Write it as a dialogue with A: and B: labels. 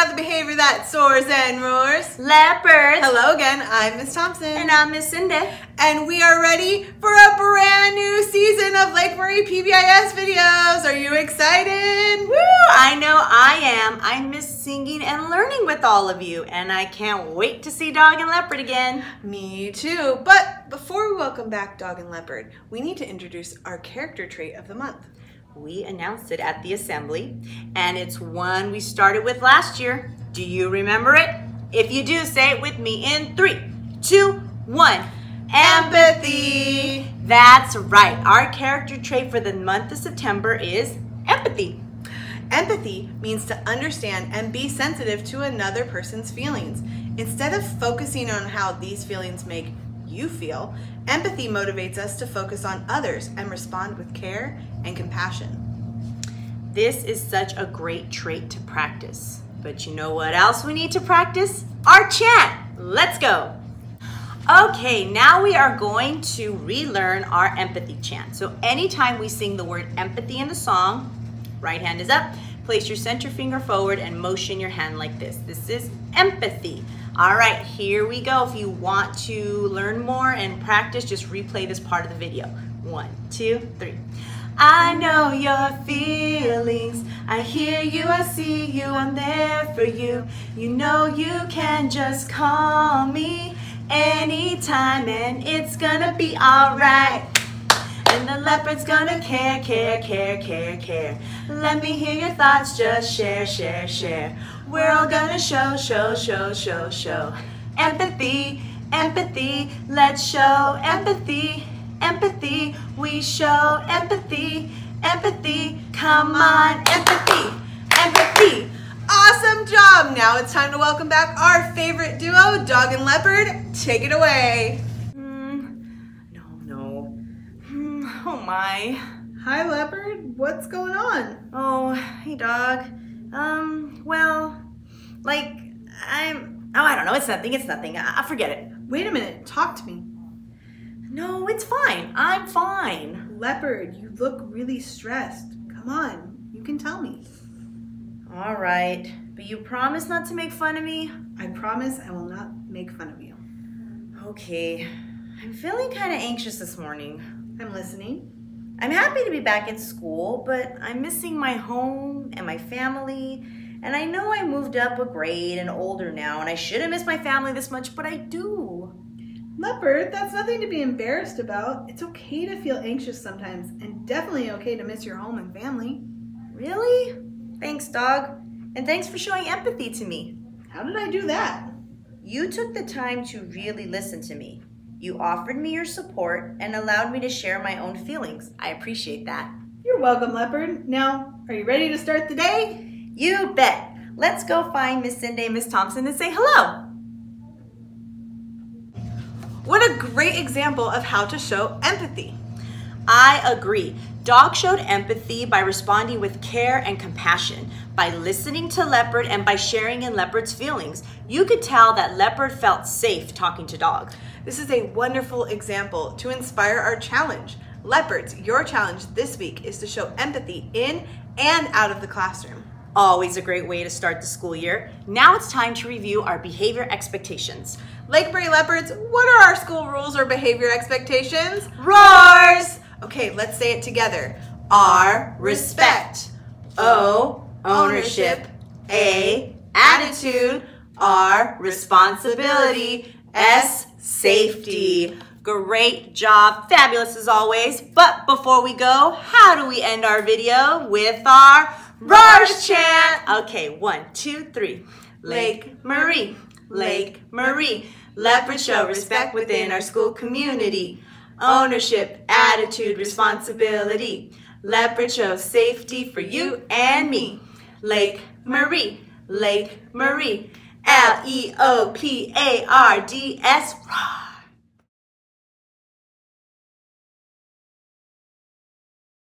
A: got the behavior that soars and roars.
B: Leopards.
A: Hello again, I'm Miss Thompson.
B: And I'm Miss Cindy.
A: And we are ready for a brand new season of Lake Marie PBIS videos. Are you excited?
B: Woo! I know I am. I miss singing and learning with all of you, and I can't wait to see Dog and Leopard again.
A: Me too. But before we welcome back Dog and Leopard, we need to introduce our character trait of the month.
B: We announced it at the assembly, and it's one we started with last year. Do you remember it? If you do, say it with me in three, two, one.
A: Empathy.
B: That's right. Our character trait for the month of September is empathy.
A: Empathy means to understand and be sensitive to another person's feelings. Instead of focusing on how these feelings make you feel, empathy motivates us to focus on others and respond with care and compassion.
B: This is such a great trait to practice. But you know what else we need to practice? Our chant. Let's go. Okay, now we are going to relearn our empathy chant. So anytime we sing the word empathy in the song, right hand is up, place your center finger forward and motion your hand like this. This is empathy. All right, here we go. If you want to learn more and practice, just replay this part of the video. One, two, three. I know your feelings. I hear you, I see you, I'm there for you. You know you can just call me anytime and it's gonna be alright. And the leopard's gonna care, care, care, care, care. Let me hear your thoughts, just share, share, share. We're all gonna show, show, show, show, show. Empathy, empathy, let's show empathy, empathy. We show empathy, empathy. Come on, empathy, empathy.
A: Awesome job! Now it's time to welcome back our favorite duo, Dog and Leopard. Take it away.
B: Oh my.
A: Hi, Leopard. What's going on?
B: Oh, hey dog. Um, well, like, I'm, oh, I don't know, it's nothing, it's nothing. I, I forget it.
A: Wait a minute. Talk to me.
B: No, it's fine. I'm fine.
A: Leopard, you look really stressed. Come on. You can tell me.
B: All right, but you promise not to make fun of me?
A: I promise I will not make fun of you.
B: Okay. I'm feeling kind of anxious this morning.
A: I'm listening.
B: I'm happy to be back at school, but I'm missing my home and my family. And I know I moved up a grade and older now, and I shouldn't miss my family this much, but I do.
A: Leopard, that's nothing to be embarrassed about. It's okay to feel anxious sometimes, and definitely okay to miss your home and family.
B: Really? Thanks, dog. And thanks for showing empathy to me.
A: How did I do that?
B: You took the time to really listen to me. You offered me your support and allowed me to share my own feelings. I appreciate that.
A: You're welcome, Leopard. Now, are you ready to start the day?
B: You bet. Let's go find Miss Cindy and Miss Thompson and say hello.
A: What a great example of how to show empathy.
B: I agree. Dog showed empathy by responding with care and compassion, by listening to Leopard and by sharing in Leopard's feelings. You could tell that Leopard felt safe talking to Dog.
A: This is a wonderful example to inspire our challenge. Leopards, your challenge this week is to show empathy in and out of the classroom.
B: Always a great way to start the school year. Now it's time to review our behavior expectations.
A: Lake Marie Leopards, what are our school rules or behavior expectations?
B: Roars!
A: Okay, let's say it together.
B: R, respect. O, ownership. A, attitude. R, responsibility. S, safety. Great job, fabulous as always. But before we go, how do we end our video? With our Roars chant. Okay, one, two, three. Lake Marie, Lake Marie. Leopard show respect within our school community. Ownership, attitude, responsibility. Leopard show safety for you and me. Lake Marie, Lake Marie, L E O P A R D S.